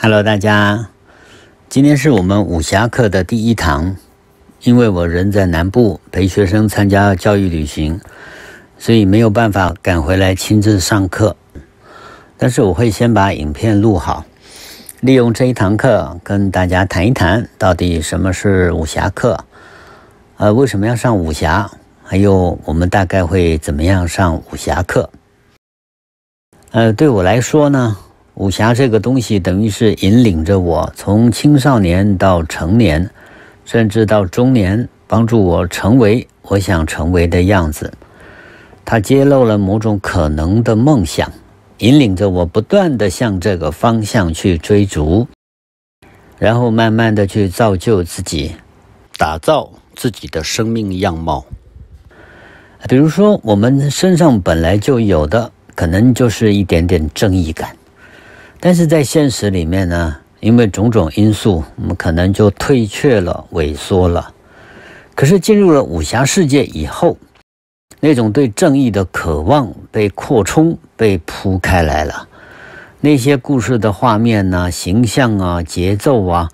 Hello，大家，今天是我们武侠课的第一堂。因为我人在南部陪学生参加教育旅行，所以没有办法赶回来亲自上课。但是我会先把影片录好，利用这一堂课跟大家谈一谈，到底什么是武侠课，呃，为什么要上武侠，还有我们大概会怎么样上武侠课。呃，对我来说呢。武侠这个东西，等于是引领着我从青少年到成年，甚至到中年，帮助我成为我想成为的样子。它揭露了某种可能的梦想，引领着我不断的向这个方向去追逐，然后慢慢的去造就自己，打造自己的生命样貌。比如说，我们身上本来就有的，可能就是一点点正义感。但是在现实里面呢，因为种种因素，我们可能就退却了、萎缩了。可是进入了武侠世界以后，那种对正义的渴望被扩充、被铺开来了。那些故事的画面呢、形象啊、节奏啊，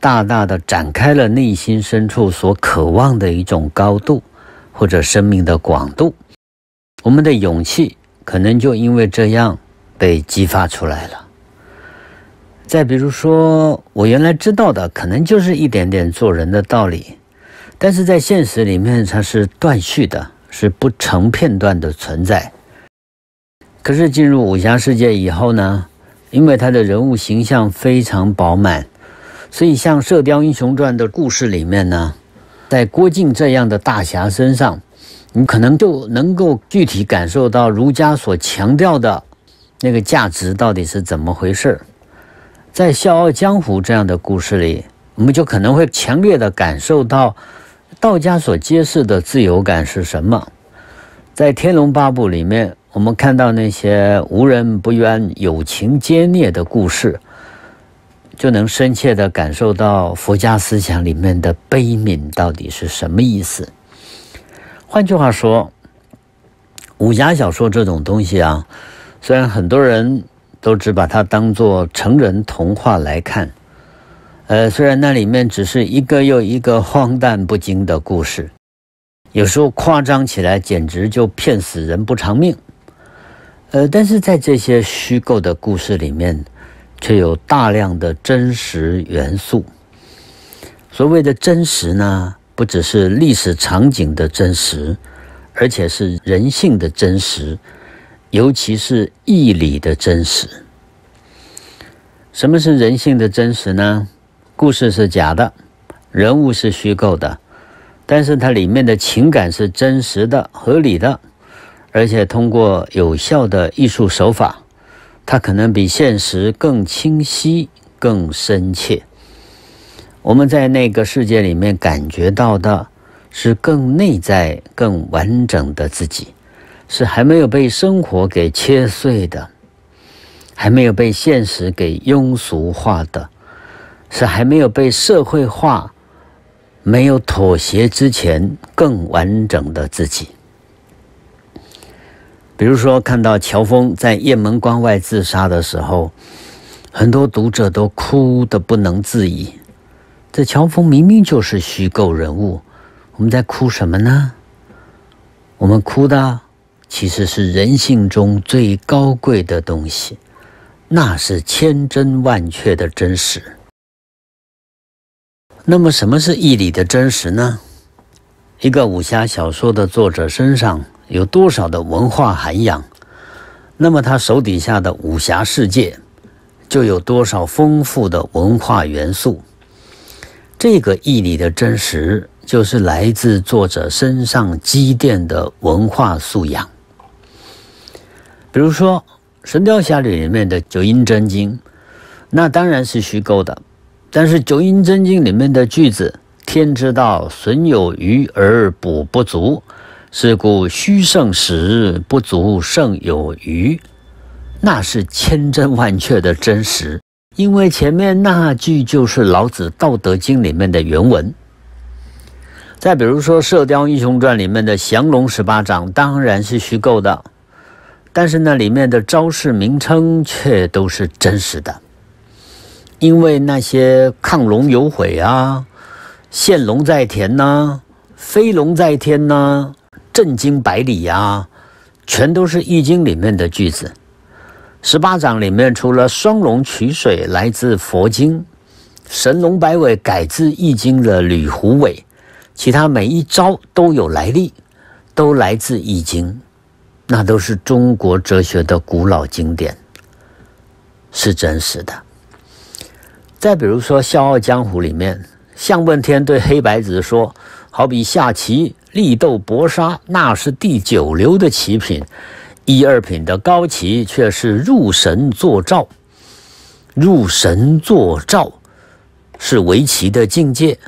大大的展开了内心深处所渴望的一种高度，或者生命的广度。我们的勇气可能就因为这样被激发出来了。再比如说，我原来知道的可能就是一点点做人的道理，但是在现实里面它是断续的，是不成片段的存在。可是进入武侠世界以后呢，因为他的人物形象非常饱满，所以像《射雕英雄传》的故事里面呢，在郭靖这样的大侠身上，你可能就能够具体感受到儒家所强调的那个价值到底是怎么回事儿。在《笑傲江湖》这样的故事里，我们就可能会强烈的感受到道家所揭示的自由感是什么。在《天龙八部》里面，我们看到那些无人不冤、有情皆孽的故事，就能深切的感受到佛家思想里面的悲悯到底是什么意思。换句话说，武侠小说这种东西啊，虽然很多人。都只把它当做成人童话来看，呃，虽然那里面只是一个又一个荒诞不经的故事，有时候夸张起来简直就骗死人不偿命，呃，但是在这些虚构的故事里面，却有大量的真实元素。所谓的真实呢，不只是历史场景的真实，而且是人性的真实。尤其是义理的真实。什么是人性的真实呢？故事是假的，人物是虚构的，但是它里面的情感是真实的、合理的，而且通过有效的艺术手法，它可能比现实更清晰、更深切。我们在那个世界里面感觉到的是更内在、更完整的自己。是还没有被生活给切碎的，还没有被现实给庸俗化的，是还没有被社会化、没有妥协之前更完整的自己。比如说，看到乔峰在雁门关外自杀的时候，很多读者都哭得不能自已。这乔峰明明就是虚构人物，我们在哭什么呢？我们哭的。其实是人性中最高贵的东西，那是千真万确的真实。那么，什么是义理的真实呢？一个武侠小说的作者身上有多少的文化涵养，那么他手底下的武侠世界就有多少丰富的文化元素。这个义理的真实，就是来自作者身上积淀的文化素养。比如说《神雕侠侣》里面的九阴真经，那当然是虚构的。但是九阴真经里面的句子“天之道，损有余而补不足，是故虚胜实，不足胜有余”，那是千真万确的真实。因为前面那句就是老子《道德经》里面的原文。再比如说《射雕英雄传》里面的降龙十八掌，当然是虚构的。但是那里面的招式名称却都是真实的。因为那些亢龙有悔啊、现龙在田呐、飞龙在天呐、震惊百里呀，全都是《易经》里面的句子。十八掌里面除了双龙取水来自佛经，神龙摆尾改自《易经》的吕狐尾，其他每一招都有来历，都来自《易经》，那都是中国哲学的古老经典，是真实的。再比如说《笑傲江湖》里面，向问天对黑白子说：“好比下棋、力斗、搏杀，那是第九流的棋品。”一二品的高棋却是入神作照，入神作照是围棋的境界。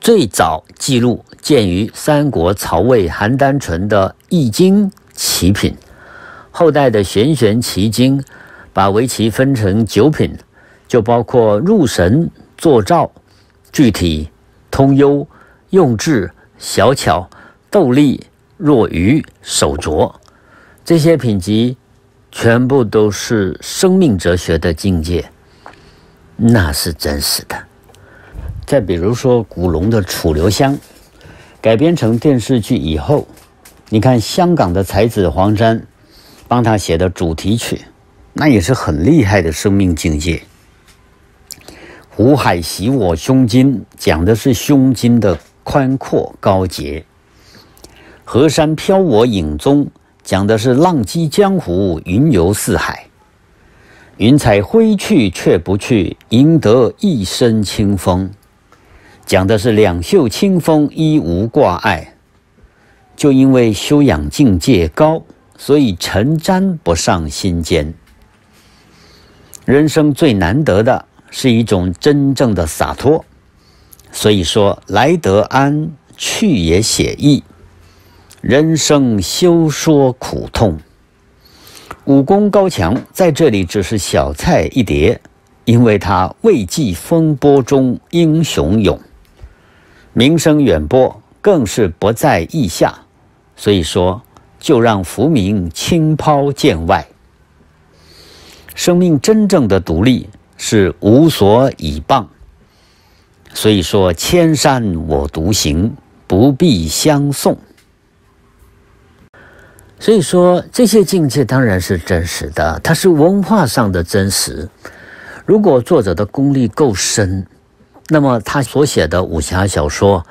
最早记录见于三国曹魏邯郸淳的《易经》棋品，后代的《玄玄棋经》把围棋分成九品，就包括入神、坐照、具体、通幽、用智、小巧、斗力、若愚、手拙。这些品级全部都是生命哲学的境界，那是真实的。再比如说古龙的《楚留香》，改编成电视剧以后，你看香港的才子黄沾帮他写的主题曲，那也是很厉害的生命境界。湖海洗我胸襟，讲的是胸襟的宽阔高洁；河山飘我影踪。讲的是浪迹江湖，云游四海。云彩挥去却不去，赢得一身清风。讲的是两袖清风，一无挂碍。就因为修养境界高，所以沉沾不上心间。人生最难得的是一种真正的洒脱。所以说来得安，去也写意。人生休说苦痛，武功高强在这里只是小菜一碟，因为他未济风波中英雄勇，名声远播更是不在意下。所以说，就让浮名轻抛剑外。生命真正的独立是无所以傍。所以说，千山我独行，不必相送。所以说，这些境界当然是真实的，它是文化上的真实。如果作者的功力够深，那么他所写的武侠小说，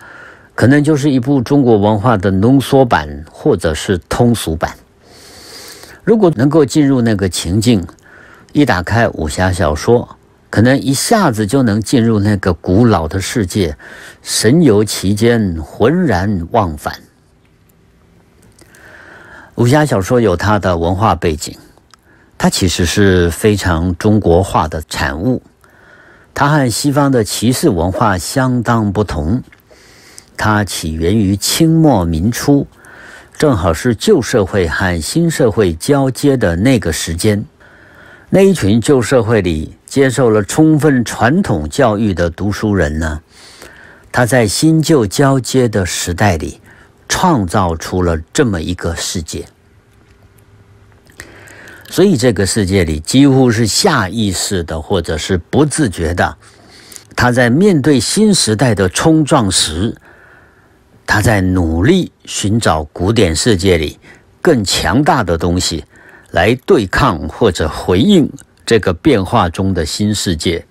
可能就是一部中国文化的浓缩版或者是通俗版。如果能够进入那个情境，一打开武侠小说，可能一下子就能进入那个古老的世界，神游其间，浑然忘返。武侠小说有它的文化背景，它其实是非常中国化的产物。它和西方的骑士文化相当不同。它起源于清末民初，正好是旧社会和新社会交接的那个时间。那一群旧社会里接受了充分传统教育的读书人呢，他在新旧交接的时代里。创造出了这么一个世界，所以这个世界里几乎是下意识的，或者是不自觉的，他在面对新时代的冲撞时，他在努力寻找古典世界里更强大的东西来对抗或者回应这个变化中的新世界，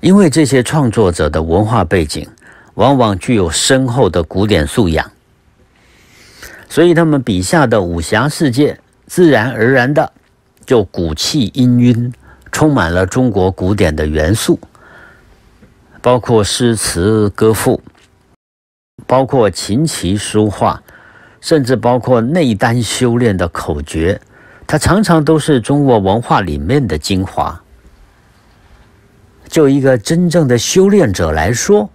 因为这些创作者的文化背景。往往具有深厚的古典素养，所以他们笔下的武侠世界自然而然的就古气氤氲，充满了中国古典的元素，包括诗词歌赋，包括琴棋书画，甚至包括内丹修炼的口诀，它常常都是中国文化里面的精华。就一个真正的修炼者来说。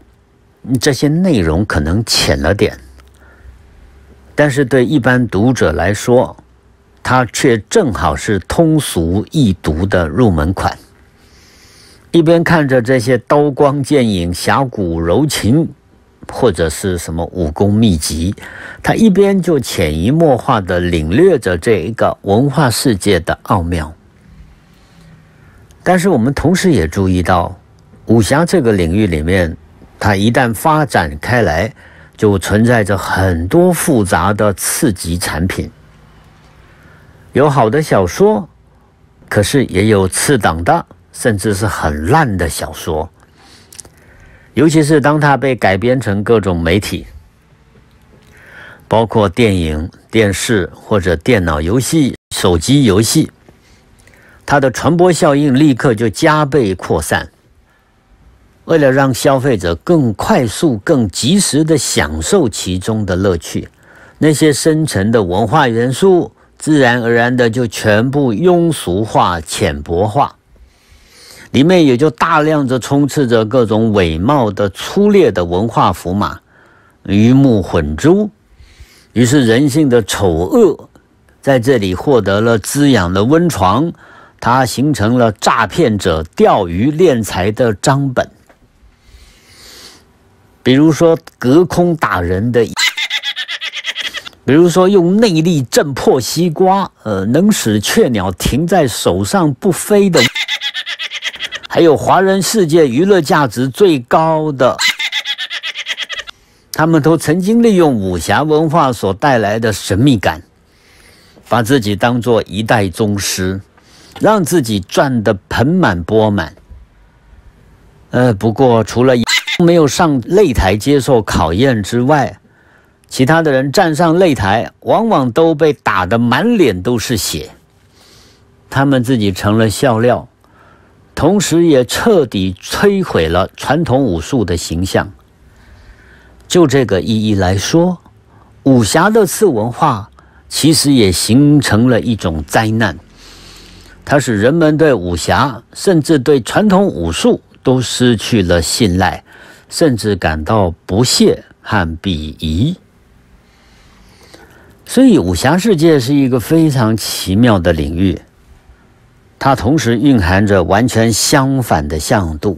这些内容可能浅了点，但是对一般读者来说，它却正好是通俗易读的入门款。一边看着这些刀光剑影、侠骨柔情，或者是什么武功秘籍，他一边就潜移默化的领略着这一个文化世界的奥妙。但是我们同时也注意到，武侠这个领域里面，它一旦发展开来，就存在着很多复杂的次级产品。有好的小说，可是也有次档的，甚至是很烂的小说。尤其是当它被改编成各种媒体，包括电影、电视或者电脑游戏、手机游戏，它的传播效应立刻就加倍扩散。为了让消费者更快速、更及时的享受其中的乐趣，那些深层的文化元素。自然而然的就全部庸俗化、浅薄化，里面也就大量的充斥着各种伪冒的粗劣的文化符码，鱼目混珠，于是人性的丑恶在这里获得了滋养的温床，它形成了诈骗者钓鱼敛财的章本，比如说隔空打人的。比如说，用内力震破西瓜，呃，能使雀鸟停在手上不飞的；还有华人世界娱乐价值最高的，他们都曾经利用武侠文化所带来的神秘感，把自己当做一代宗师，让自己赚得盆满钵满。呃，不过除了没有上擂台接受考验之外，其他的人站上擂台，往往都被打得满脸都是血，他们自己成了笑料，同时也彻底摧毁了传统武术的形象。就这个意义来说，武侠的次文化其实也形成了一种灾难，它使人们对武侠甚至对传统武术都失去了信赖，甚至感到不屑和鄙夷。所以，武侠世界是一个非常奇妙的领域，它同时蕴含着完全相反的向度。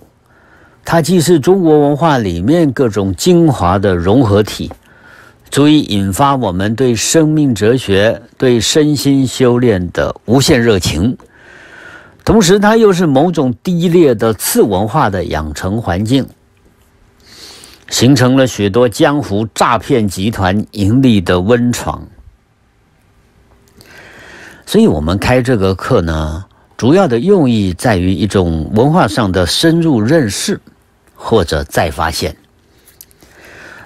它既是中国文化里面各种精华的融合体，足以引发我们对生命哲学、对身心修炼的无限热情；同时，它又是某种低劣的次文化的养成环境，形成了许多江湖诈骗集团盈利的温床。所以，我们开这个课呢，主要的用意在于一种文化上的深入认识，或者再发现。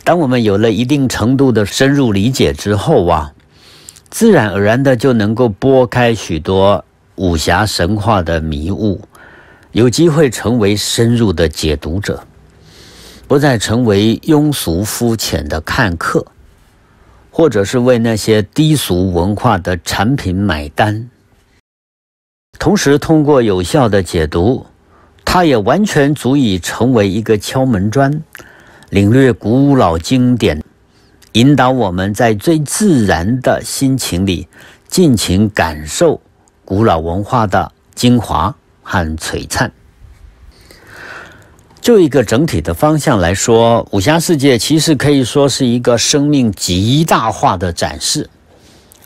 当我们有了一定程度的深入理解之后啊，自然而然的就能够拨开许多武侠神话的迷雾，有机会成为深入的解读者，不再成为庸俗肤浅的看客。或者是为那些低俗文化的产品买单，同时通过有效的解读，它也完全足以成为一个敲门砖，领略古老经典，引导我们在最自然的心情里尽情感受古老文化的精华和璀璨。就一个整体的方向来说，武侠世界其实可以说是一个生命极大化的展示。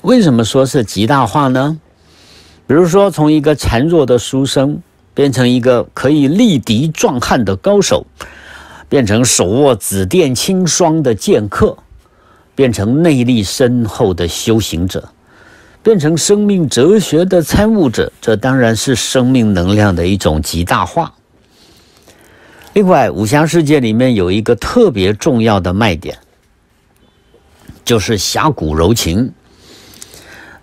为什么说是极大化呢？比如说，从一个孱弱的书生变成一个可以力敌壮汉的高手，变成手握紫电青霜的剑客，变成内力深厚的修行者，变成生命哲学的参悟者，这当然是生命能量的一种极大化。另外，武侠世界里面有一个特别重要的卖点，就是侠骨柔情。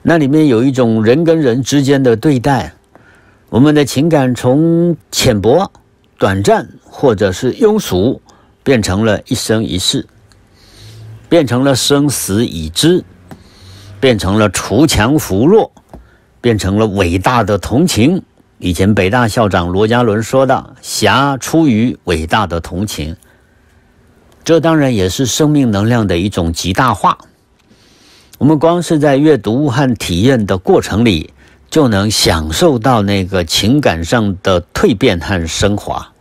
那里面有一种人跟人之间的对待，我们的情感从浅薄、短暂，或者是庸俗，变成了一生一世，变成了生死已知，变成了锄强扶弱，变成了伟大的同情。以前北大校长罗家伦说的“侠出于伟大的同情”，这当然也是生命能量的一种极大化。我们光是在阅读和体验的过程里，就能享受到那个情感上的蜕变和升华。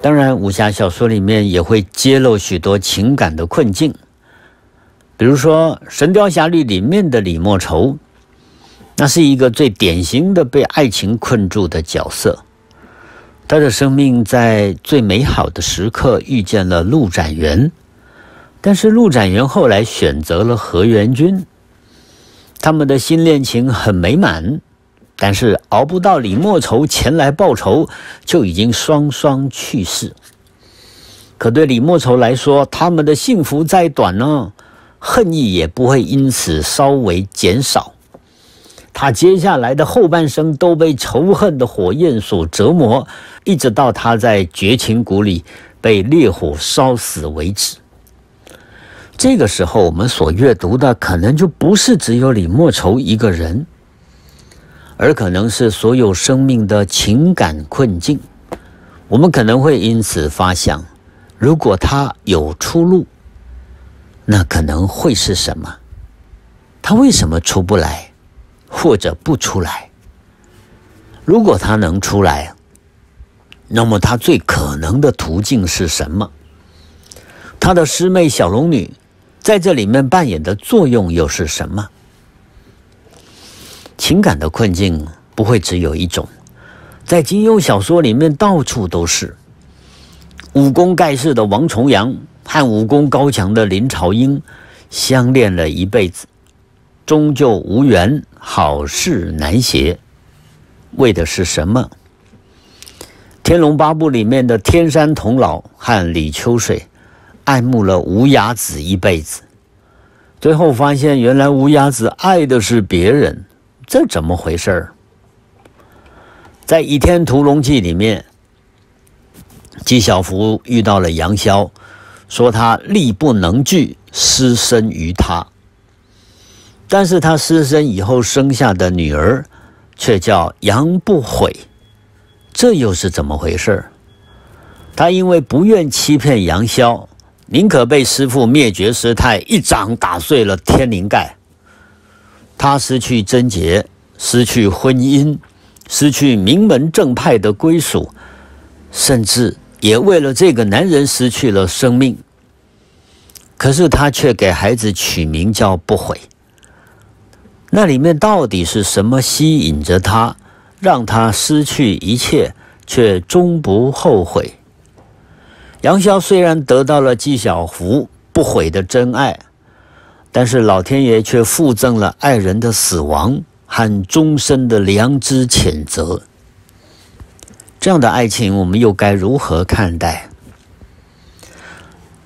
当然，武侠小说里面也会揭露许多情感的困境，比如说《神雕侠侣》里面的李莫愁。那是一个最典型的被爱情困住的角色。他的生命在最美好的时刻遇见了陆展元，但是陆展元后来选择了何元君。他们的新恋情很美满，但是熬不到李莫愁前来报仇，就已经双双去世。可对李莫愁来说，他们的幸福再短呢，恨意也不会因此稍微减少。他接下来的后半生都被仇恨的火焰所折磨，一直到他在绝情谷里被烈火烧死为止。这个时候，我们所阅读的可能就不是只有李莫愁一个人，而可能是所有生命的情感困境。我们可能会因此发想。如果他有出路，那可能会是什么？他为什么出不来，或者不出来？如果他能出来，那么他最可能的途径是什么？他的师妹小龙女在这里面扮演的作用又是什么？情感的困境不会只有一种，在金庸小说里面到处都是。武功盖世的王重阳和武功高强的林朝英相恋了一辈子，终究无缘，好事难携。为的是什么？《天龙八部》里面的天山童姥和李秋水爱慕了无崖子一辈子，最后发现原来无崖子爱的是别人，这怎么回事儿？在《倚天屠龙记》里面。纪晓芙遇到了杨逍，说他力不能拒，失身于他。但是他失身以后生下的女儿，却叫杨不悔，这又是怎么回事儿？他因为不愿欺骗杨逍，宁可被师父灭绝师太一掌打碎了天灵盖。他失去贞洁，失去婚姻，失去名门正派的归属，甚至。也为了这个男人失去了生命，可是他却给孩子取名叫不悔。那里面到底是什么吸引着他，让他失去一切却终不后悔？杨逍虽然得到了纪晓芙不悔的真爱，但是老天爷却附赠了爱人的死亡和终身的良知谴责。这样的爱情，我们又该如何看待？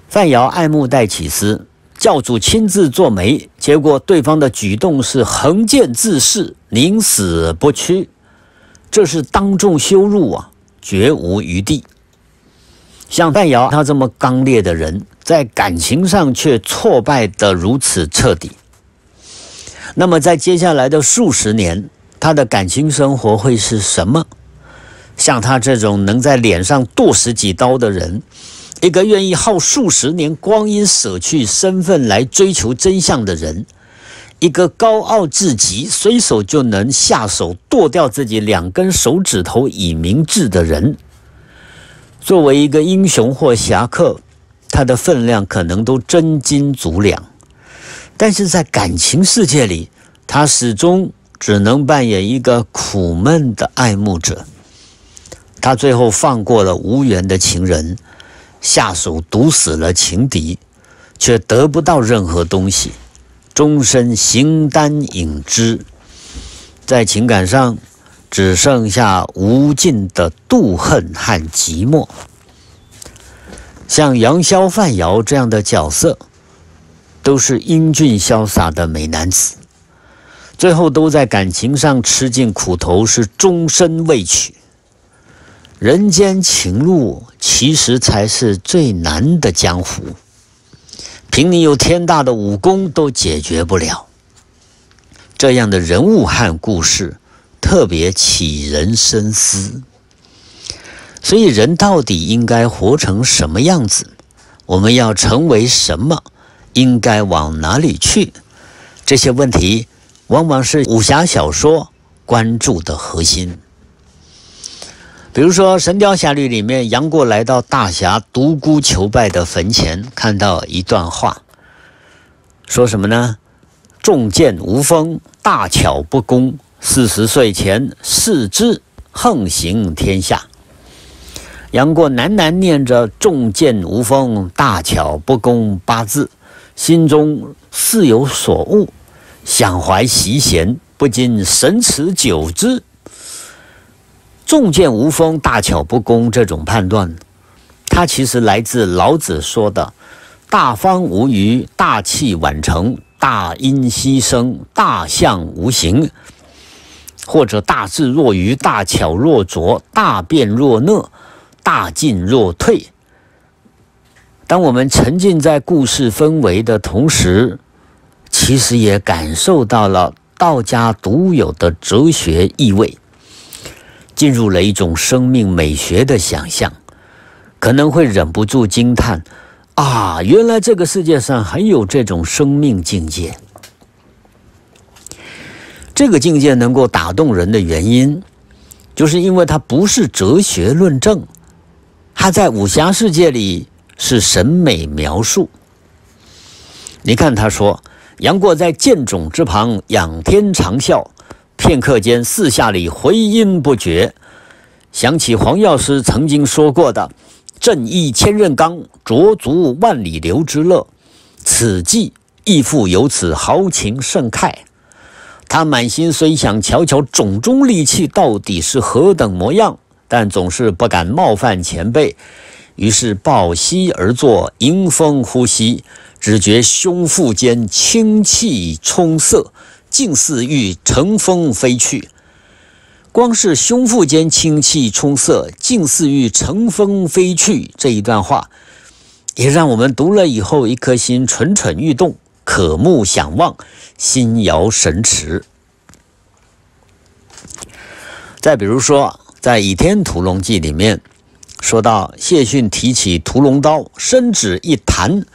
范瑶爱慕戴启思，教主亲自做媒，结果对方的举动是横剑自噬，宁死不屈，这是当众羞辱啊，绝无余地。像范瑶他这么刚烈的人，在感情上却挫败得如此彻底，那么在接下来的数十年，他的感情生活会是什么？像他这种能在脸上剁十几刀的人，一个愿意耗数十年光阴舍去身份来追求真相的人，一个高傲至极、随手就能下手剁掉自己两根手指头以明志的人，作为一个英雄或侠客，他的分量可能都真金足两，但是在感情世界里，他始终只能扮演一个苦闷的爱慕者。他最后放过了无缘的情人，下手毒死了情敌，却得不到任何东西，终身形单影只，在情感上只剩下无尽的妒恨和寂寞。像杨逍、范遥这样的角色，都是英俊潇洒的美男子，最后都在感情上吃尽苦头，是终身未娶。人间情路其实才是最难的江湖，凭你有天大的武功都解决不了。这样的人物和故事特别启人深思。所以，人到底应该活成什么样子？我们要成为什么？应该往哪里去？这些问题往往是武侠小说关注的核心。比如说，《神雕侠侣》里面，杨过来到大侠独孤求败的坟前，看到一段话，说什么呢？重剑无锋，大巧不工。四十岁前，视之横行天下。杨过喃喃念着“重剑无锋，大巧不工”八字，心中似有所悟，想怀习贤，不禁神驰久之。重剑无锋，大巧不工这种判断，它其实来自老子说的“大方无余，大器晚成，大音希声，大象无形”，或者“大智若愚，大巧若拙，大辩若讷，大进若退”。当我们沉浸在故事氛围的同时，其实也感受到了道家独有的哲学意味。进入了一种生命美学的想象，可能会忍不住惊叹：“啊，原来这个世界上还有这种生命境界。”这个境界能够打动人的原因，就是因为它不是哲学论证，它在武侠世界里是审美描述。你看，他说杨过在剑冢之旁仰天长啸。片刻间，四下里回音不绝，想起黄药师曾经说过的“正义千仞冈，濯足万里流”之乐，此际亦复有此豪情盛慨。他满心虽想瞧瞧冢中利器到底是何等模样，但总是不敢冒犯前辈，于是抱膝而坐，迎风呼吸，只觉胸腹间清气充塞。竟似欲乘风飞去。光是胸腹间清气充塞，竟似欲乘风飞去这一段话，也让我们读了以后一颗心蠢蠢欲动，渴慕想望，心摇神驰。再比如说，在《倚天屠龙记》里面，说到谢逊提起屠龙刀，伸指一弹，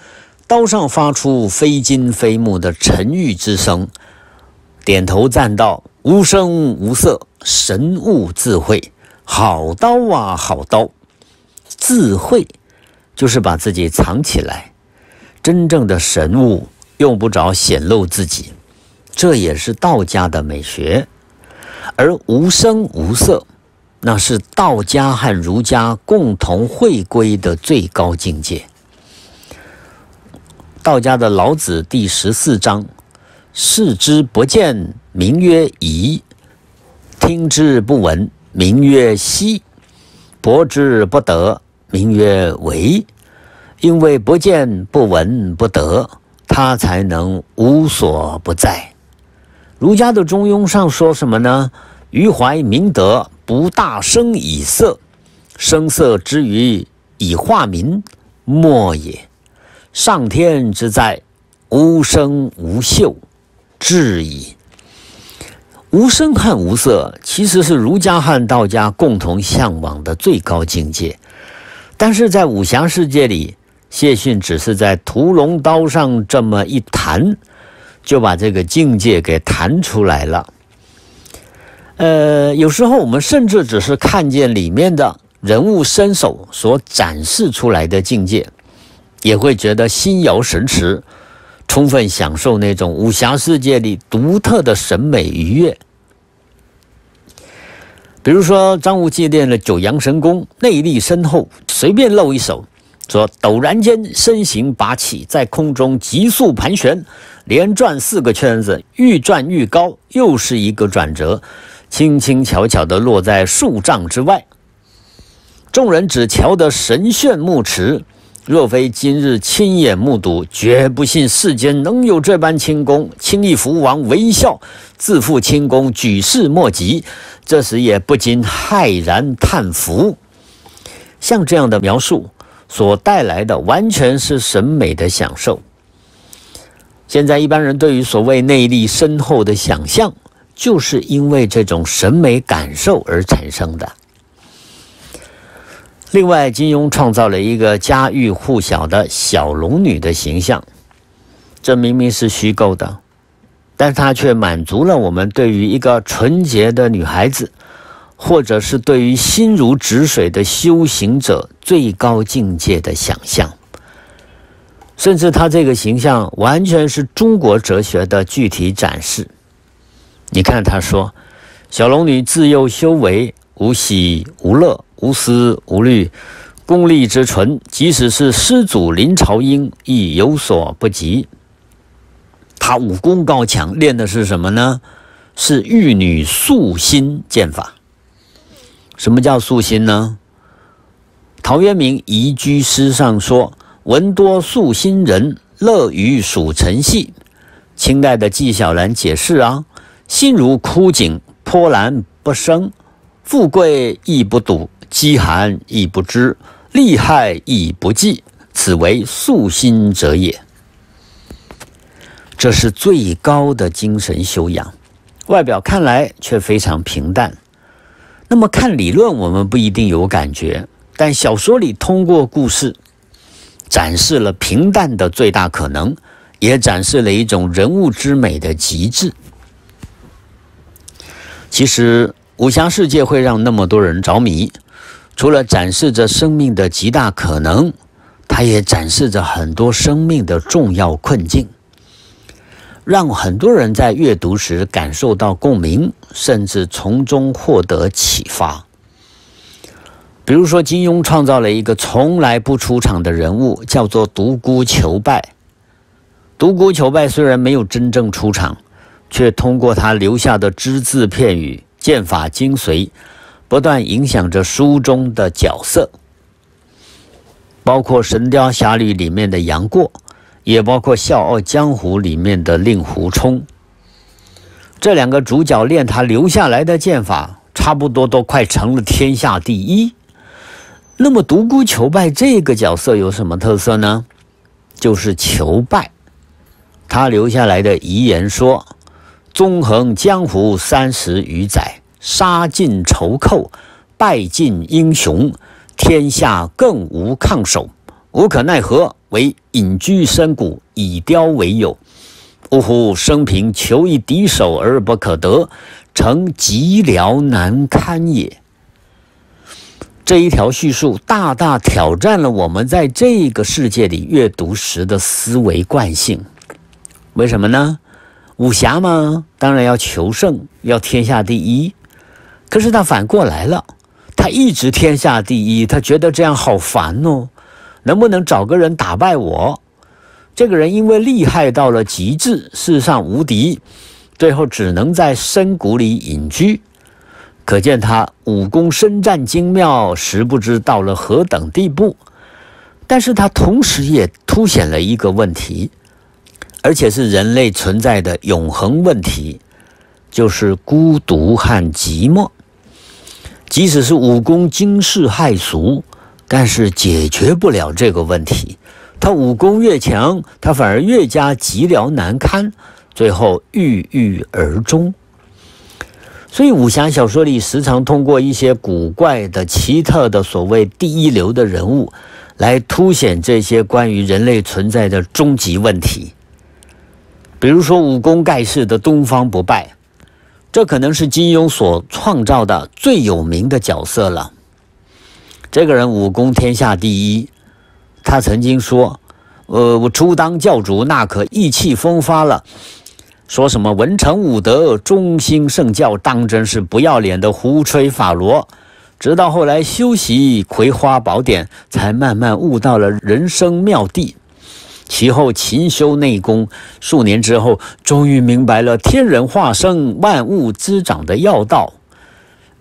刀上发出非金非木的沉郁之声。点头赞道：“无声无色，神物自会。好刀啊，好刀！自会，就是把自己藏起来。真正的神物用不着显露自己，这也是道家的美学。而无声无色，那是道家和儒家共同会归的最高境界。道家的老子第十四章。”视之不见，名曰夷；听之不闻，名曰希；博之不得，名曰为。因为不见、不闻、不得，他才能无所不在。儒家的《中庸》上说什么呢？余怀明德，不大声以色，声色之余以化民，莫也。上天之在，无声无秀。至矣无声和无色，其实是儒家和道家共同向往的最高境界。但是在武侠世界里，谢逊只是在屠龙刀上这么一弹，就把这个境界给弹出来了。呃，有时候我们甚至只是看见里面的人物身手所展示出来的境界，也会觉得心摇神驰。充分享受那种武侠世界里独特的审美愉悦。比如说，张无忌练了九阳神功，内力深厚，随便露一手，说陡然间身形拔起，在空中急速盘旋，连转四个圈子，愈转愈高，又是一个转折，轻轻巧巧地落在数丈之外。众人只瞧得神炫目驰。若非今日亲眼目睹，绝不信世间能有这般轻功。轻易福王微笑，自负轻功，举世莫及。这时也不禁骇然叹服。像这样的描述所带来的，完全是审美的享受。现在一般人对于所谓内力深厚的想象，就是因为这种审美感受而产生的。另外，金庸创造了一个家喻户晓的小龙女的形象，这明明是虚构的，但它却满足了我们对于一个纯洁的女孩子，或者是对于心如止水的修行者最高境界的想象。甚至他这个形象完全是中国哲学的具体展示。你看，他说：“小龙女自幼修为，无喜无乐，无思无虑，功力之纯，即使是师祖林朝英亦有所不及。”他武功高强，练的是什么呢？是玉女素心剑法。什么叫素心呢？陶渊明移居诗上说：“闻多素心人，乐于数晨曦。”清代的纪晓岚解释啊。心如枯井，波澜不生；富贵亦不睹，饥寒亦不知，利害亦不计，此为素心者也。这是最高的精神修养，外表看来却非常平淡。那么看理论，我们不一定有感觉，但小说里通过故事展示了平淡的最大可能，也展示了一种人物之美的极致。其实武侠世界会让那么多人着迷，除了展示着生命的极大可能，它也展示着很多生命的重要困境，让很多人在阅读时感受到共鸣，甚至从中获得启发。比如说，金庸创造了一个从来不出场的人物，叫做独孤求败。独孤求败虽然没有真正出场。却通过他留下的只字片语、剑法精髓，不断影响着书中的角色，包括《神雕侠侣》里面的杨过，也包括《笑傲江湖》里面的令狐冲。这两个主角练他留下来的剑法，差不多都快成了天下第一。那么独孤求败这个角色有什么特色呢？就是求败，他留下来的遗言说。纵横江湖三十余载，杀尽仇寇，败尽英雄，天下更无抗手，无可奈何，唯隐居深谷，以雕为友。呜呼！生平求一敌手而不可得，诚寂寥难堪也。这一条叙述大大挑战了我们在这个世界里阅读时的思维惯性。为什么呢？武侠嘛，当然要求胜，要天下第一。可是他反过来了，他一直天下第一，他觉得这样好烦哦。能不能找个人打败我？这个人因为厉害到了极致，世上无敌，最后只能在深谷里隐居。可见他武功深湛精妙，实不知到了何等地步。但是他同时也凸显了一个问题。而且是人类存在的永恒问题，就是孤独和寂寞。即使是武功惊世骇俗，但是解决不了这个问题。他武功越强，他反而越加寂寥难堪，最后郁郁而终。所以，武侠小说里时常通过一些古怪的、奇特的所谓第一流的人物，来凸显这些关于人类存在的终极问题。比如说武功盖世的东方不败，这可能是金庸所创造的最有名的角色了。这个人武功天下第一，他曾经说：“呃，我初当教主，那可意气风发了，说什么文成武德，忠心圣教，当真是不要脸的胡吹法罗。”直到后来修习《葵花宝典》，才慢慢悟到了人生妙谛。其后勤修内功，数年之后，终于明白了天人化生、万物滋长的要道。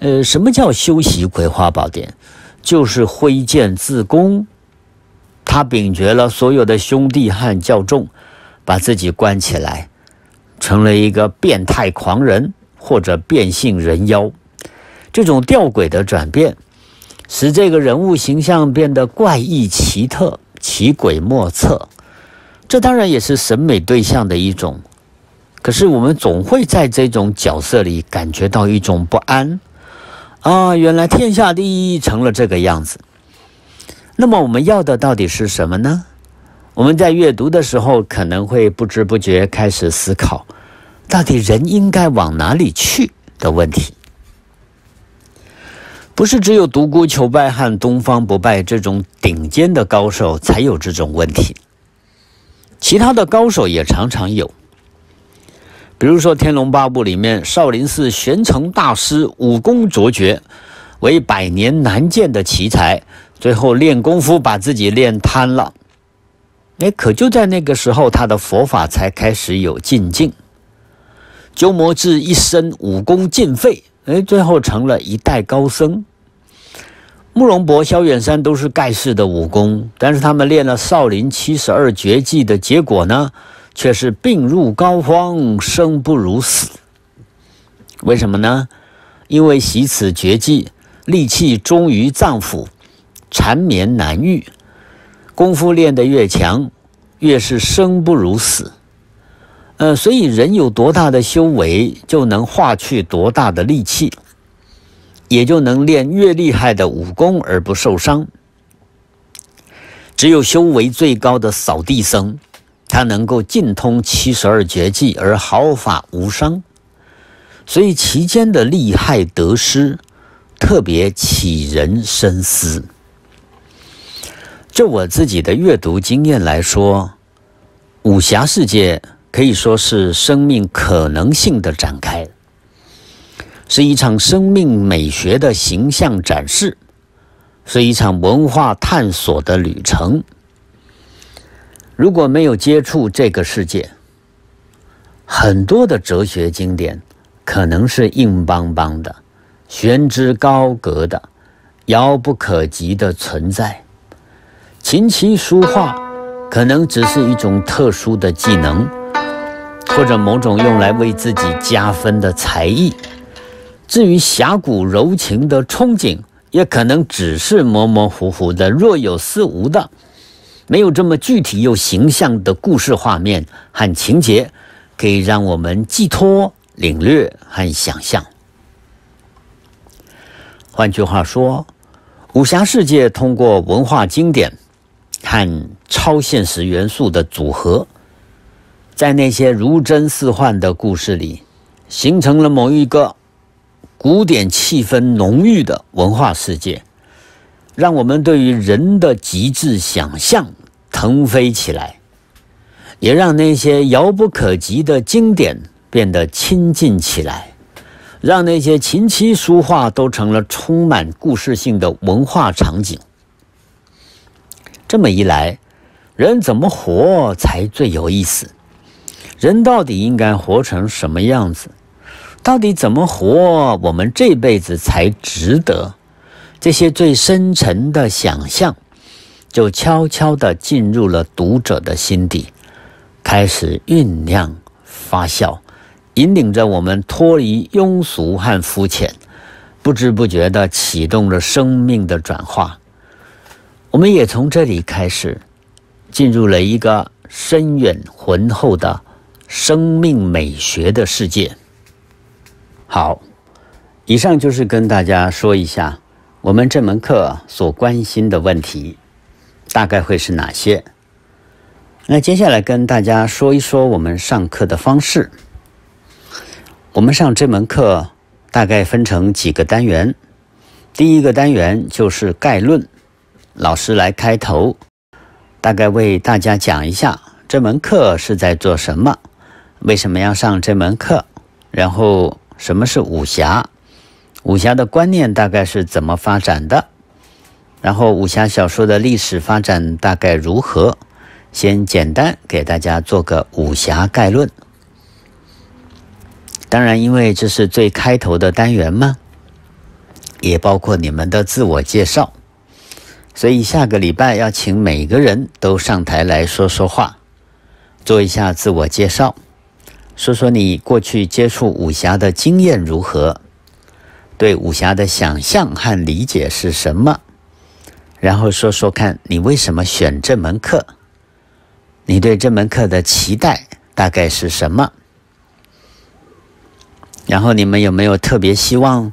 呃，什么叫修习葵花宝典？就是挥剑自宫。他秉绝了所有的兄弟和教众，把自己关起来，成了一个变态狂人或者变性人妖。这种吊诡的转变，使这个人物形象变得怪异奇特、奇诡莫测。这当然也是审美对象的一种，可是我们总会在这种角色里感觉到一种不安啊！原来天下第一成了这个样子，那么我们要的到底是什么呢？我们在阅读的时候可能会不知不觉开始思考，到底人应该往哪里去的问题。不是只有独孤求败和东方不败这种顶尖的高手才有这种问题。其他的高手也常常有。比如说《天龙八部》里面，少林寺玄成大师武功卓绝，为百年难见的奇才，最后练功夫把自己练瘫了。哎，可就在那个时候，他的佛法才开始有进境。鸠摩智一生武功尽废，哎，最后成了一代高僧。慕容博、萧远山都是盖世的武功，但是他们练了少林七十二绝技的结果呢？却是病入膏肓，生不如死。为什么呢？因为习此绝技，力气终于脏腑，缠绵难愈。功夫练得越强，越是生不如死。呃，所以人有多大的修为，就能化去多大的力气，也就能练越厉害的武功而不受伤。只有修为最高的扫地僧。他能够尽通七十二绝技而毫发无伤，所以其间的利害得失特别启人深思。就我自己的阅读经验来说，武侠世界可以说是生命可能性的展开，是一场生命美学的形象展示，是一场文化探索的旅程。如果没有接触这个世界，很多的哲学经典可能是硬邦邦的、悬之高阁的、遥不可及的存在。琴棋书画可能只是一种特殊的技能，或者某种用来为自己加分的才艺。至于侠骨柔情的憧憬，也可能只是模模糊糊的、若有似无的。没有这么具体又形象的故事画面和情节，可以让我们寄托、领略和想象。换句话说，武侠世界通过文化经典和超现实元素的组合，在那些如真似幻的故事里，形成了某一个古典气氛浓郁的文化世界，让我们对于人的极致想象。腾飞起来，也让那些遥不可及的经典变得亲近起来，让那些琴棋书画都成了充满故事性的文化场景。这么一来，人怎么活才最有意思？人到底应该活成什么样子？到底怎么活，我们这辈子才值得？这些最深沉的想象。就悄悄地进入了读者的心底，开始酝酿发酵，引领着我们脱离庸俗和肤浅，不知不觉地启动了生命的转化。我们也从这里开始，进入了一个深远浑厚的生命美学的世界。好，以上就是跟大家说一下我们这门课所关心的问题。大概会是哪些？那接下来跟大家说一说我们上课的方式。我们上这门课大概分成几个单元。第一个单元就是概论，老师来开头，大概为大家讲一下这门课是在做什么，为什么要上这门课，然后什么是武侠，武侠的观念大概是怎么发展的。然后武侠小说的历史发展大概如何？先简单给大家做个武侠概论。当然，因为这是最开头的单元嘛，也包括你们的自我介绍，所以下个礼拜要请每个人都上台来说说话，做一下自我介绍，说说你过去接触武侠的经验如何，对武侠的想象和理解是什么。然后说说看你为什么选这门课？你对这门课的期待大概是什么？然后你们有没有特别希望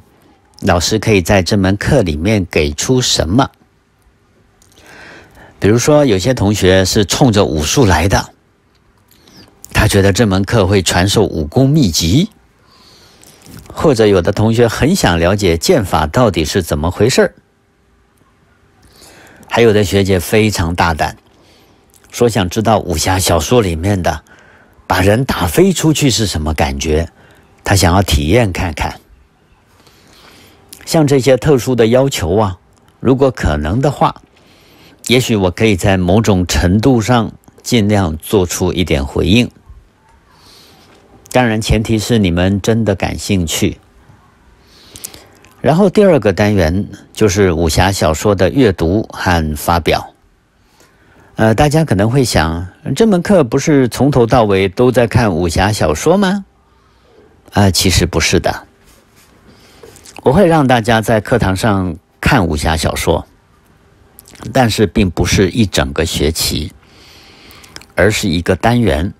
老师可以在这门课里面给出什么？比如说，有些同学是冲着武术来的，他觉得这门课会传授武功秘籍；或者有的同学很想了解剑法到底是怎么回事儿。还有的学姐非常大胆，说想知道武侠小说里面的把人打飞出去是什么感觉，他想要体验看看。像这些特殊的要求啊，如果可能的话，也许我可以在某种程度上尽量做出一点回应。当然，前提是你们真的感兴趣。然后第二个单元就是武侠小说的阅读和发表。呃，大家可能会想，这门课不是从头到尾都在看武侠小说吗？啊，其实不是的。我会让大家在课堂上看武侠小说，但是并不是一整个学期，而是一个单元。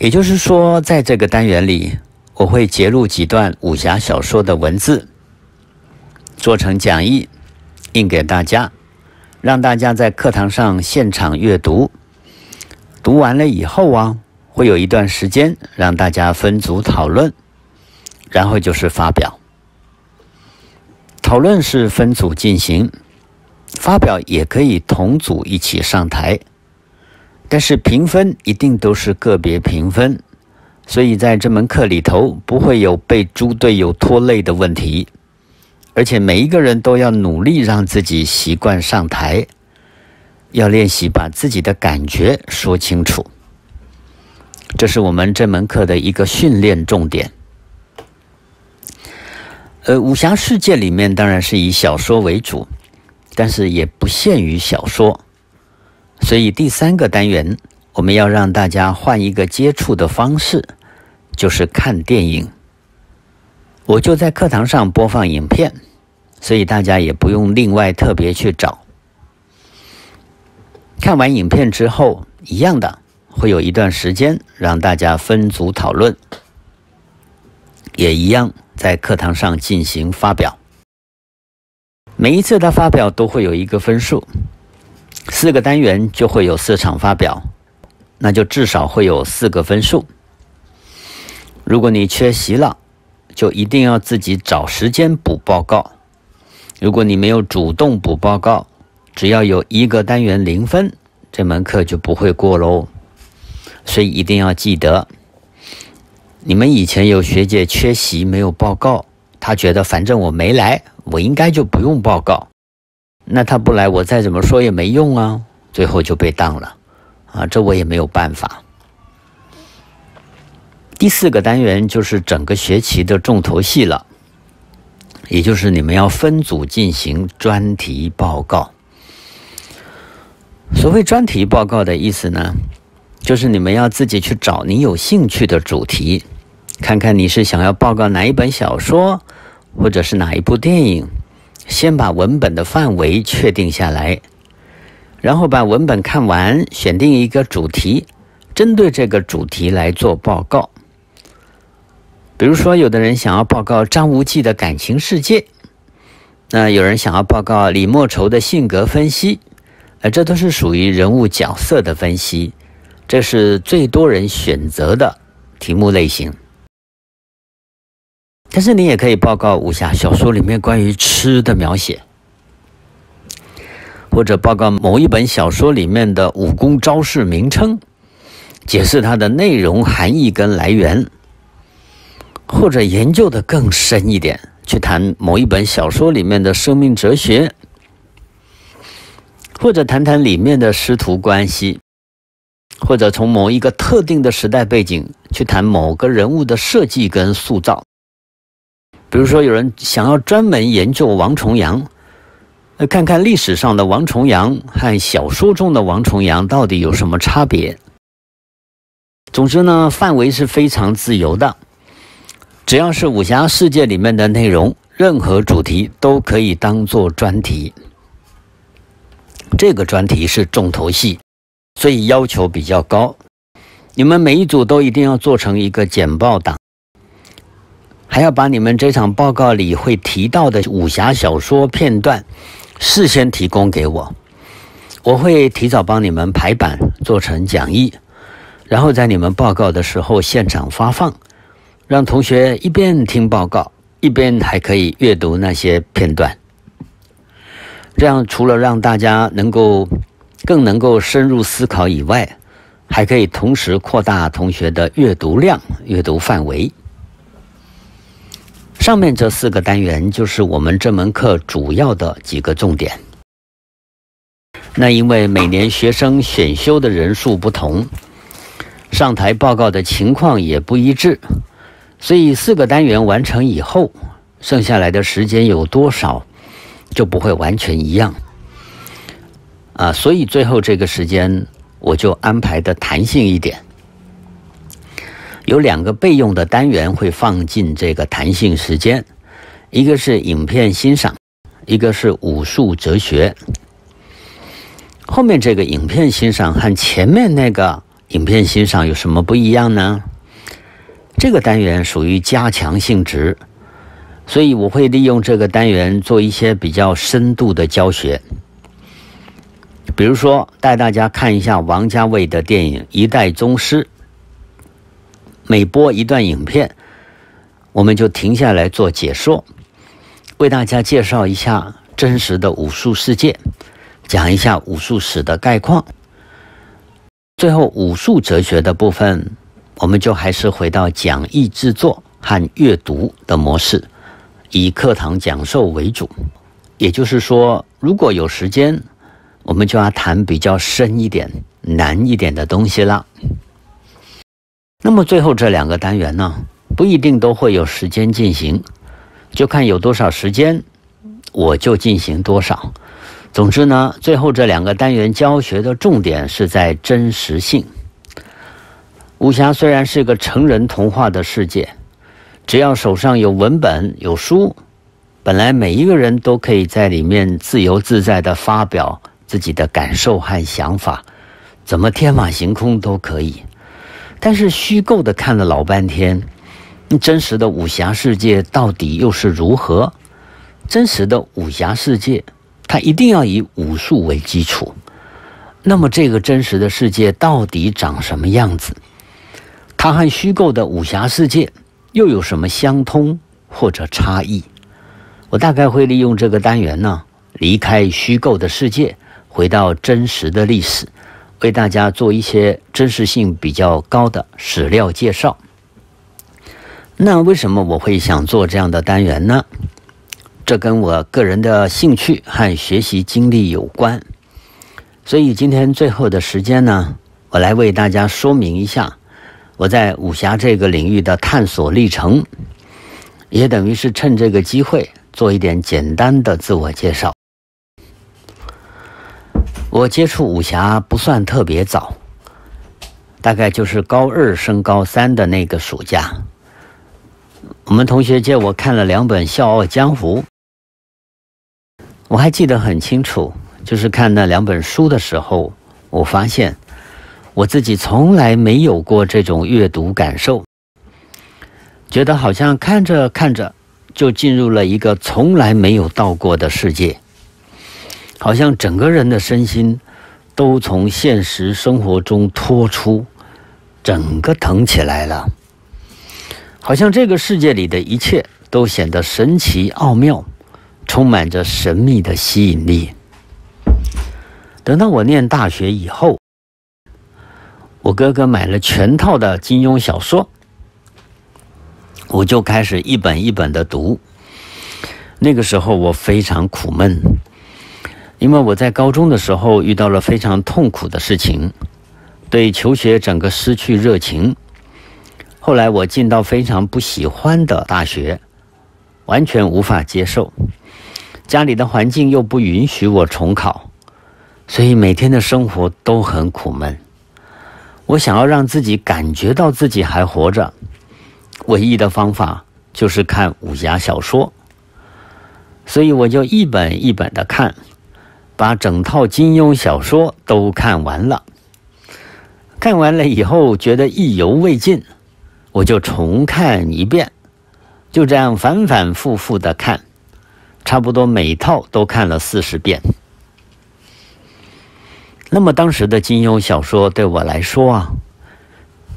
也就是说，在这个单元里，我会截录几段武侠小说的文字，做成讲义，印给大家。让大家在课堂上现场阅读，读完了以后啊，会有一段时间让大家分组讨论，然后就是发表。讨论是分组进行，发表也可以同组一起上台，但是评分一定都是个别评分，所以在这门课里头不会有被猪队友拖累的问题。而且每一个人都要努力让自己习惯上台，要练习把自己的感觉说清楚。这是我们这门课的一个训练重点。呃，武侠世界里面当然是以小说为主，但是也不限于小说。所以第三个单元，我们要让大家换一个接触的方式，就是看电影。我就在课堂上播放影片。所以大家也不用另外特别去找。看完影片之后，一样的会有一段时间让大家分组讨论，也一样在课堂上进行发表。每一次的发表都会有一个分数，四个单元就会有四场发表，那就至少会有四个分数。如果你缺席了，就一定要自己找时间补报告。如果你没有主动补报告，只要有一个单元零分，这门课就不会过喽。所以一定要记得，你们以前有学姐缺席没有报告，她觉得反正我没来，我应该就不用报告。那她不来，我再怎么说也没用啊，最后就被当了啊，这我也没有办法。第四个单元就是整个学期的重头戏了。也就是你们要分组进行专题报告。所谓专题报告的意思呢，就是你们要自己去找你有兴趣的主题，看看你是想要报告哪一本小说，或者是哪一部电影。先把文本的范围确定下来，然后把文本看完，选定一个主题，针对这个主题来做报告。比如说，有的人想要报告张无忌的感情世界，那有人想要报告李莫愁的性格分析，呃，这都是属于人物角色的分析，这是最多人选择的题目类型。但是你也可以报告武侠小说里面关于吃的描写，或者报告某一本小说里面的武功招式名称，解释它的内容、含义跟来源。或者研究的更深一点，去谈某一本小说里面的生命哲学，或者谈谈里面的师徒关系，或者从某一个特定的时代背景去谈某个人物的设计跟塑造。比如说，有人想要专门研究王重阳，看看历史上的王重阳和小说中的王重阳到底有什么差别。总之呢，范围是非常自由的。只要是武侠世界里面的内容，任何主题都可以当做专题。这个专题是重头戏，所以要求比较高。你们每一组都一定要做成一个简报档，还要把你们这场报告里会提到的武侠小说片段事先提供给我，我会提早帮你们排版做成讲义，然后在你们报告的时候现场发放。让同学一边听报告，一边还可以阅读那些片段。这样除了让大家能够更能够深入思考以外，还可以同时扩大同学的阅读量、阅读范围。上面这四个单元就是我们这门课主要的几个重点。那因为每年学生选修的人数不同，上台报告的情况也不一致，所以四个单元完成以后，剩下来的时间有多少，就不会完全一样。啊，所以最后这个时间我就安排的弹性一点，有两个备用的单元会放进这个弹性时间，一个是影片欣赏，一个是武术哲学。后面这个影片欣赏和前面那个影片欣赏有什么不一样呢？这个单元属于加强性质，所以我会利用这个单元做一些比较深度的教学。比如说，带大家看一下王家卫的电影《一代宗师》。每播一段影片，我们就停下来做解说，为大家介绍一下真实的武术世界，讲一下武术史的概况。最后，武术哲学的部分，我们就还是回到讲义制作和阅读的模式，以课堂讲授为主。也就是说，如果有时间。我们就要谈比较深一点、难一点的东西了。那么最后这两个单元呢，不一定都会有时间进行，就看有多少时间，我就进行多少。总之呢，最后这两个单元教学的重点是在真实性。武侠虽然是个成人童话的世界，只要手上有文本、有书，本来每一个人都可以在里面自由自在的发表。自己的感受和想法，怎么天马行空都可以。但是虚构的看了老半天，真实的武侠世界到底又是如何？真实的武侠世界，它一定要以武术为基础。那么这个真实的世界到底长什么样子？它和虚构的武侠世界又有什么相通或者差异？我大概会利用这个单元呢，离开虚构的世界。回到真实的历史，为大家做一些真实性比较高的史料介绍。那为什么我会想做这样的单元呢？这跟我个人的兴趣和学习经历有关。所以今天最后的时间呢，我来为大家说明一下我在武侠这个领域的探索历程，也等于是趁这个机会做一点简单的自我介绍。我接触武侠不算特别早，大概就是高二升高三的那个暑假，我们同学借我看了两本《笑傲江湖》，我还记得很清楚，就是看那两本书的时候，我发现我自己从来没有过这种阅读感受，觉得好像看着看着就进入了一个从来没有到过的世界。好像整个人的身心都从现实生活中脱出，整个腾起来了。好像这个世界里的一切都显得神奇奥妙，充满着神秘的吸引力。等到我念大学以后，我哥哥买了全套的金庸小说，我就开始一本一本的读。那个时候我非常苦闷。因为我在高中的时候遇到了非常痛苦的事情，对求学整个失去热情。后来我进到非常不喜欢的大学，完全无法接受。家里的环境又不允许我重考，所以每天的生活都很苦闷。我想要让自己感觉到自己还活着，唯一的方法就是看武侠小说。所以我就一本一本的看。把整套金庸小说都看完了，看完了以后觉得意犹未尽，我就重看一遍，就这样反反复复的看，差不多每套都看了四十遍。那么当时的金庸小说对我来说啊，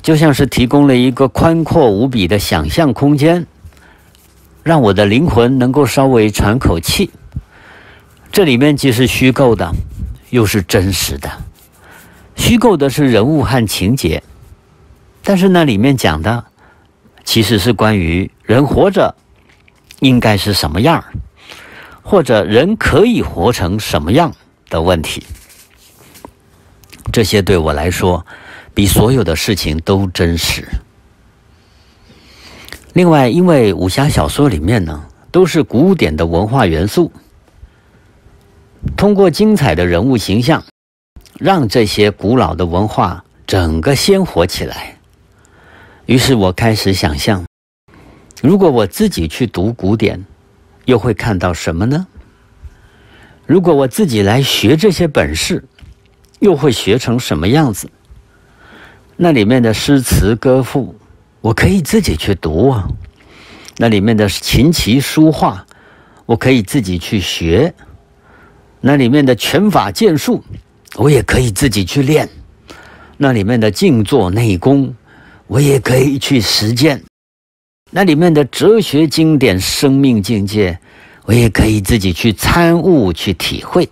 就像是提供了一个宽阔无比的想象空间，让我的灵魂能够稍微喘口气。这里面既是虚构的，又是真实的，虚构的是人物和情节，但是那里面讲的其实是关于人活着应该是什么样或者人可以活成什么样的问题。这些对我来说，比所有的事情都真实。另外，因为武侠小说里面呢，都是古典的文化元素，通过精彩的人物形象，让这些古老的文化整个鲜活起来。于是我开始想象，如果我自己去读古典，又会看到什么呢？如果我自己来学这些本事，又会学成什么样子？那里面的诗词歌赋。我可以自己去读啊，那里面的琴棋书画，我可以自己去学；那里面的拳法剑术，我也可以自己去练；那里面的静坐内功，我也可以去实践；那里面的哲学经典、生命境界，我也可以自己去参悟、去体会。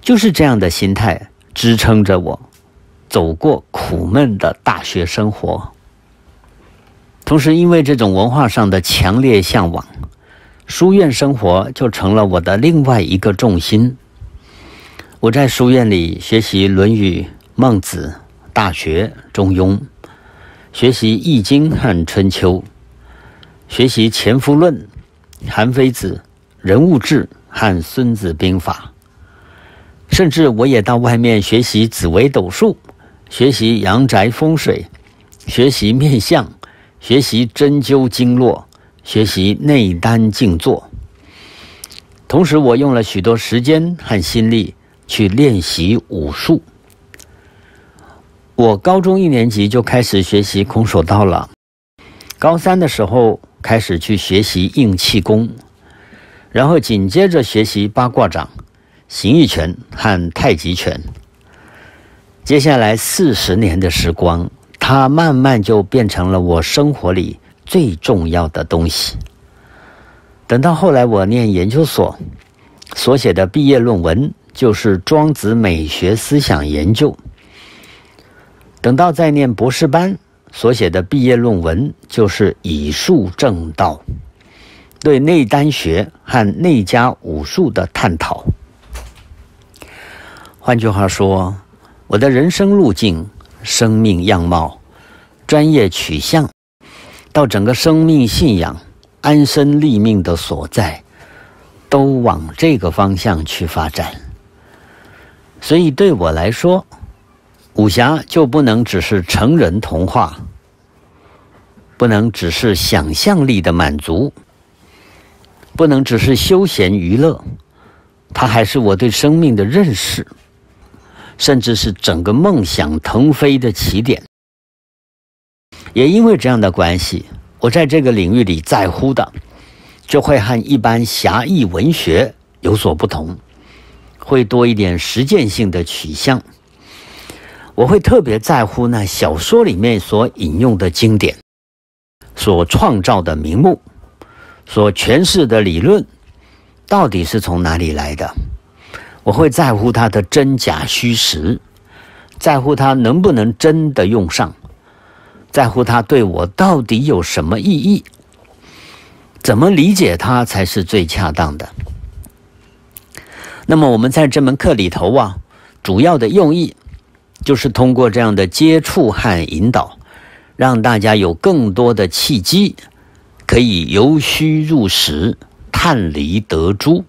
就是这样的心态支撑着我走过苦闷的大学生活。同时，因为这种文化上的强烈向往，书院生活就成了我的另外一个重心。我在书院里学习《论语》《孟子》《大学》《中庸》，学习《易经》和《春秋》，学习《前夫论》《韩非子》《人物志》和《孙子兵法》，甚至我也到外面学习紫微斗数，学习阳宅风水，学习面相。学习针灸经络，学习内丹静坐。同时，我用了许多时间和心力去练习武术。我高中一年级就开始学习空手道了，高三的时候开始去学习硬气功，然后紧接着学习八卦掌、形意拳和太极拳。接下来四十年的时光。它慢慢就变成了我生活里最重要的东西。等到后来我念研究所，所写的毕业论文就是庄子美学思想研究。等到再念博士班，所写的毕业论文就是以术正道，对内丹学和内家武术的探讨。换句话说，我的人生路径。生命样貌、专业取向，到整个生命信仰、安身立命的所在，都往这个方向去发展。所以对我来说，武侠就不能只是成人童话，不能只是想象力的满足，不能只是休闲娱乐，它还是我对生命的认识。甚至是整个梦想腾飞的起点。也因为这样的关系，我在这个领域里在乎的，就会和一般侠义文学有所不同，会多一点实践性的取向。我会特别在乎那小说里面所引用的经典，所创造的名目，所诠释的理论，到底是从哪里来的。我会在乎它的真假虚实，在乎它能不能真的用上，在乎它对我到底有什么意义，怎么理解它才是最恰当的。那么我们在这门课里头啊，主要的用意就是通过这样的接触和引导，让大家有更多的契机，可以由虚入实，探离得珠。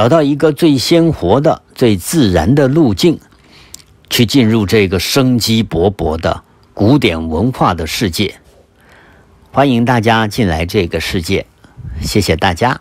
找到一个最鲜活的、最自然的路径，去进入这个生机勃勃的古典文化的世界。欢迎大家进来这个世界，谢谢大家。